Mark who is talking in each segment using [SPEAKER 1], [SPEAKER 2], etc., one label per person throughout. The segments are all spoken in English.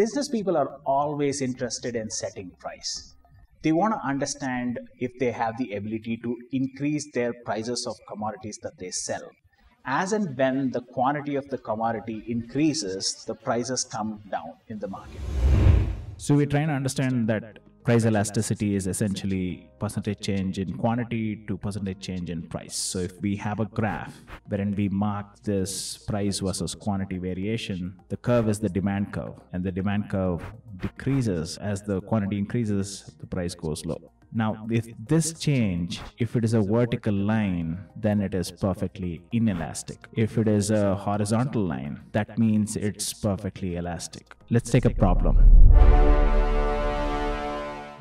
[SPEAKER 1] business people are always interested in setting price. They want to understand if they have the ability to increase their prices of commodities that they sell. As and when the quantity of the commodity increases, the prices come down in the market.
[SPEAKER 2] So we're trying to understand that price elasticity is essentially percentage change in quantity to percentage change in price. So if we have a graph wherein we mark this price versus quantity variation, the curve is the demand curve and the demand curve decreases as the quantity increases, the price goes low. Now, if this change, if it is a vertical line, then it is perfectly inelastic. If it is a horizontal line, that means it's perfectly elastic. Let's take a problem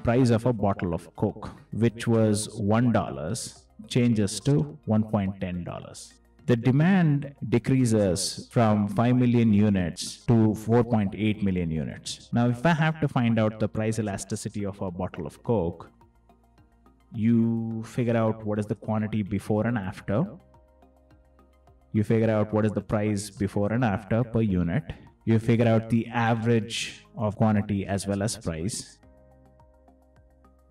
[SPEAKER 2] price of a bottle of Coke, which was $1, changes to $1.10. The demand decreases from 5 million units to 4.8 million units. Now, if I have to find out the price elasticity of a bottle of Coke, you figure out what is the quantity before and after. You figure out what is the price before and after per unit. You figure out the average of quantity as well as price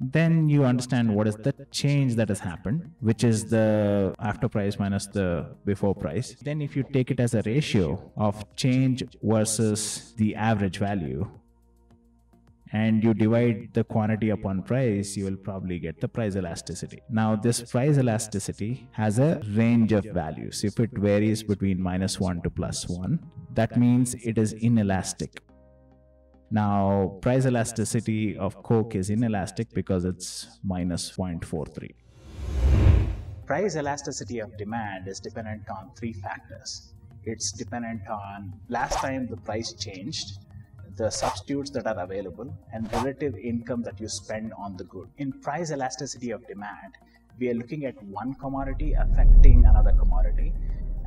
[SPEAKER 2] then you understand what is the change that has happened, which is the after price minus the before price. Then if you take it as a ratio of change versus the average value, and you divide the quantity upon price, you will probably get the price elasticity. Now, this price elasticity has a range of values. If it varies between minus 1 to plus 1, that means it is inelastic. Now, price elasticity of Coke is inelastic because it's minus 0.43.
[SPEAKER 1] Price elasticity of demand is dependent on three factors. It's dependent on last time the price changed, the substitutes that are available, and relative income that you spend on the good. In price elasticity of demand, we are looking at one commodity affecting another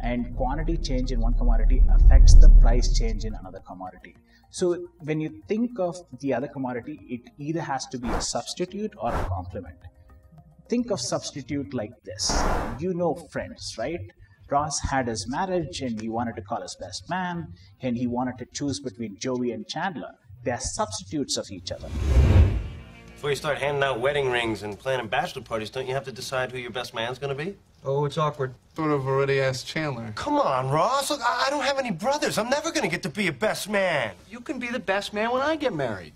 [SPEAKER 1] and quantity change in one commodity affects the price change in another commodity. So when you think of the other commodity, it either has to be a substitute or a complement. Think of substitute like this. You know friends, right? Ross had his marriage and he wanted to call his best man and he wanted to choose between Joey and Chandler. They are substitutes of each other.
[SPEAKER 3] Before you start handing out wedding rings and planning bachelor parties, don't you have to decide who your best man's gonna be?
[SPEAKER 4] Oh, it's awkward.
[SPEAKER 5] Thought I've already asked Chandler.
[SPEAKER 3] Come on, Ross. Look, I don't have any brothers. I'm never gonna get to be a best man.
[SPEAKER 4] You can be the best man when I get married.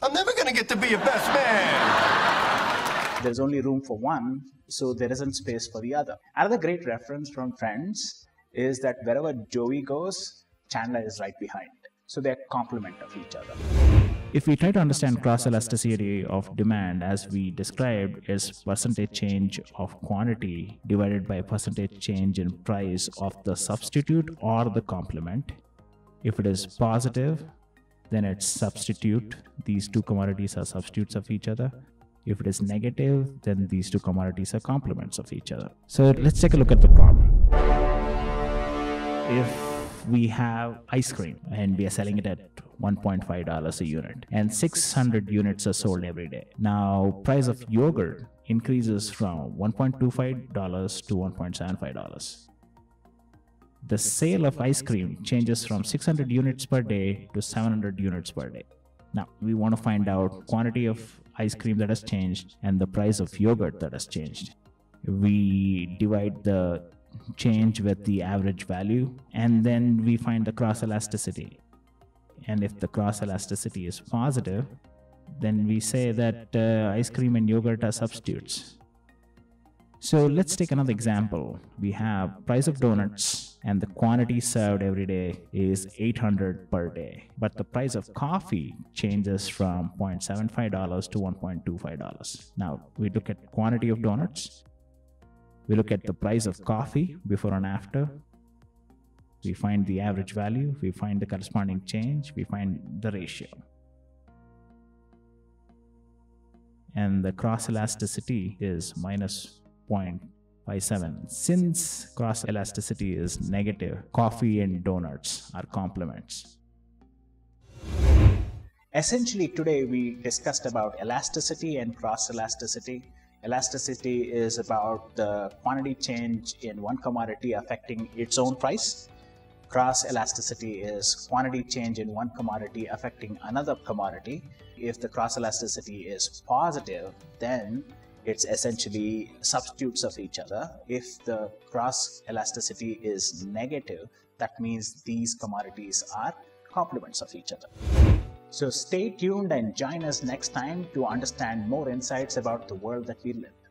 [SPEAKER 3] I'm never gonna get to be a best man.
[SPEAKER 1] There's only room for one, so there isn't space for the other. Another great reference from Friends is that wherever Joey goes, Chandler is right behind. So they're complement of each other.
[SPEAKER 2] If we try to understand cross elasticity of demand as we described is percentage change of quantity divided by percentage change in price of the substitute or the complement. If it is positive, then it's substitute. These two commodities are substitutes of each other. If it is negative, then these two commodities are complements of each other. So let's take a look at the problem. If we have ice cream and we are selling it at $1.5 a unit and 600 units are sold every day. Now price of yogurt increases from $1.25 to $1.75. The sale of ice cream changes from 600 units per day to 700 units per day. Now we want to find out quantity of ice cream that has changed and the price of yogurt that has changed. We divide the change with the average value and then we find the cross elasticity. And if the cross elasticity is positive then we say that uh, ice cream and yogurt are substitutes. So let's take another example. We have price of donuts and the quantity served every day is 800 per day. But the price of coffee changes from $0.75 to $1.25 now we look at quantity of donuts we look at the price of coffee before and after. We find the average value, we find the corresponding change, we find the ratio. And the cross elasticity is minus 0.57. Since cross elasticity is negative, coffee and donuts are complements.
[SPEAKER 1] Essentially, today we discussed about elasticity and cross elasticity. Elasticity is about the quantity change in one commodity affecting its own price.
[SPEAKER 2] cross elasticity is quantity change in one commodity affecting another commodity. If the cross elasticity is positive, then it's essentially substitutes of each other. If the cross elasticity is negative, that means these commodities are complements of each other. So stay tuned and join us next time to understand more insights about the world that we live.